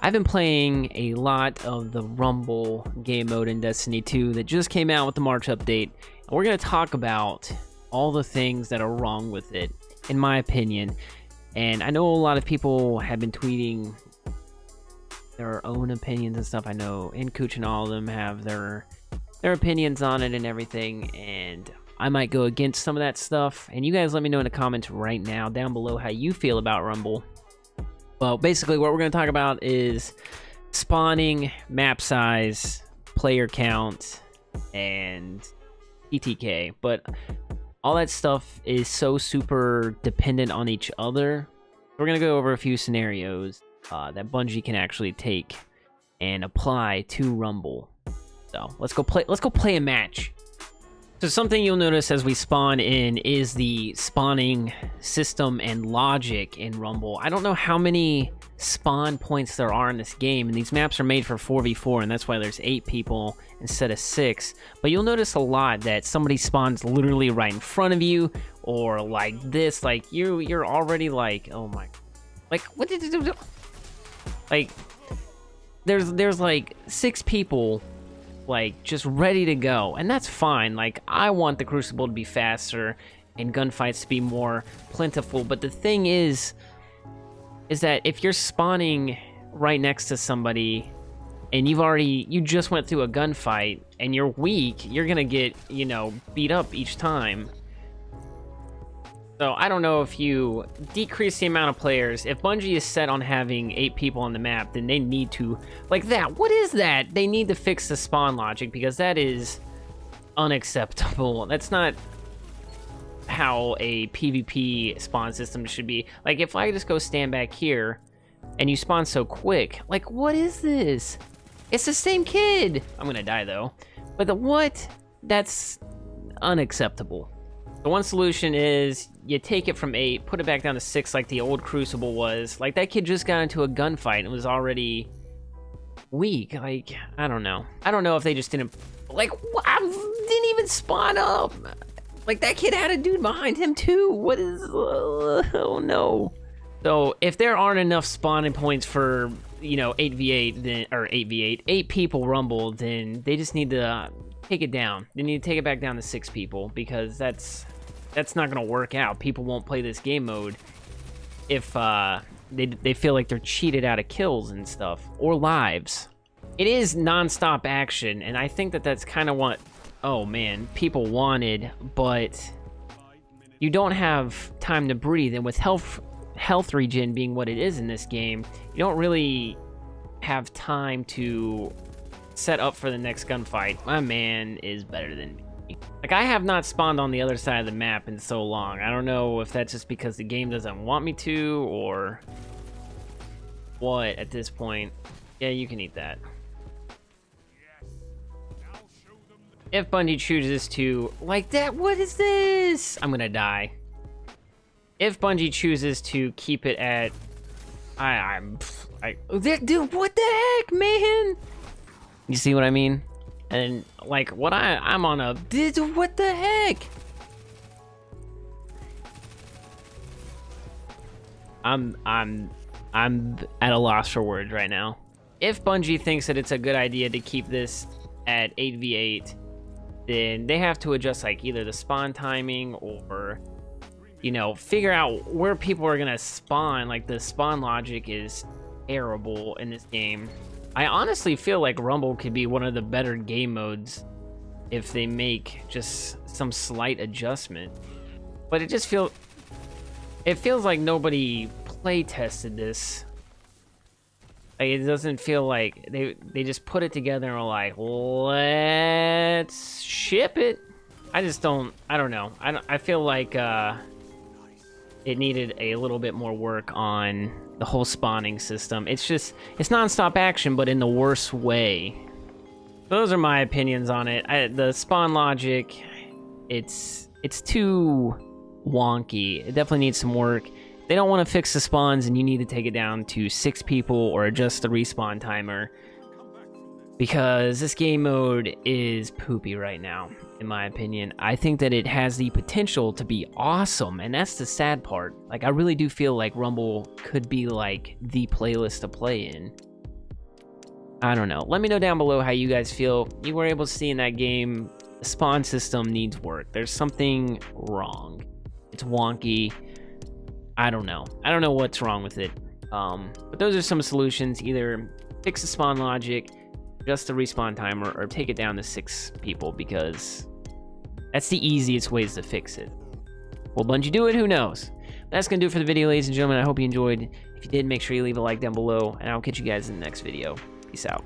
I've been playing a lot of the Rumble game mode in Destiny 2 that just came out with the March update. And we're going to talk about all the things that are wrong with it, in my opinion. And I know a lot of people have been tweeting their own opinions and stuff. I know Incooch and all of them have their their opinions on it and everything. And I might go against some of that stuff. And you guys let me know in the comments right now down below how you feel about Rumble. Well, basically what we're going to talk about is spawning, map size, player count, and TTK. But all that stuff is so super dependent on each other. We're going to go over a few scenarios uh, that Bungie can actually take and apply to Rumble. So let's go play. Let's go play a match. So something you'll notice as we spawn in is the spawning system and logic in Rumble. I don't know how many spawn points there are in this game, and these maps are made for 4v4, and that's why there's 8 people instead of 6. But you'll notice a lot that somebody spawns literally right in front of you, or like this, like you, you're already like, oh my, like, what did you do? Like, there's, there's like 6 people like just ready to go. And that's fine. Like i want the crucible to be faster and gunfights to be more plentiful. But the thing is is that if you're spawning right next to somebody and you've already you just went through a gunfight and you're weak you're gonna get you know beat up each time so I don't know if you decrease the amount of players. If Bungie is set on having eight people on the map, then they need to, like that. What is that? They need to fix the spawn logic because that is unacceptable. That's not how a PvP spawn system should be. Like if I just go stand back here and you spawn so quick, like what is this? It's the same kid. I'm gonna die though. But the what? That's unacceptable. The one solution is you take it from 8, put it back down to 6 like the old Crucible was. Like, that kid just got into a gunfight and was already weak. Like, I don't know. I don't know if they just didn't... Like, I didn't even spawn up. Like, that kid had a dude behind him, too. What is... Uh, oh, no. So, if there aren't enough spawning points for, you know, 8v8, then or 8v8, 8 people rumble, then they just need to take it down. They need to take it back down to 6 people, because that's that's not gonna work out. People won't play this game mode if uh, they, they feel like they're cheated out of kills and stuff, or lives. It is non-stop action, and I think that that's kind of what, oh man, people wanted, but you don't have time to breathe, and with health, health regen being what it is in this game, you don't really have time to set up for the next gunfight. My man is better than me. Like, I have not spawned on the other side of the map in so long. I don't know if that's just because the game doesn't want me to, or what at this point. Yeah, you can eat that. If Bungie chooses to... Like that, what is this? I'm gonna die. If Bungie chooses to keep it at... I, I'm... I, dude, what the heck, man? You see what I mean? And like what I I'm on a dude, what the heck? I'm I'm I'm at a loss for words right now. If Bungie thinks that it's a good idea to keep this at 8v8, then they have to adjust like either the spawn timing or you know, figure out where people are going to spawn. Like the spawn logic is terrible in this game. I honestly feel like Rumble could be one of the better game modes if they make just some slight adjustment. But it just feels... It feels like nobody play tested this. Like, it doesn't feel like they they just put it together and were like, let's ship it. I just don't, I don't know. I, don't, I feel like uh, it needed a little bit more work on the whole spawning system. It's just, it's non-stop action, but in the worst way. Those are my opinions on it. I, the spawn logic, it's, it's too wonky. It definitely needs some work. They don't want to fix the spawns and you need to take it down to six people or adjust the respawn timer because this game mode is poopy right now, in my opinion. I think that it has the potential to be awesome, and that's the sad part. Like, I really do feel like Rumble could be like the playlist to play in. I don't know. Let me know down below how you guys feel. You were able to see in that game, the spawn system needs work. There's something wrong. It's wonky. I don't know. I don't know what's wrong with it. Um, but those are some solutions. Either fix the spawn logic, just the respawn timer, or take it down to six people because that's the easiest ways to fix it. Will Bungie do it? Who knows? That's going to do it for the video, ladies and gentlemen. I hope you enjoyed. If you did, make sure you leave a like down below, and I'll catch you guys in the next video. Peace out.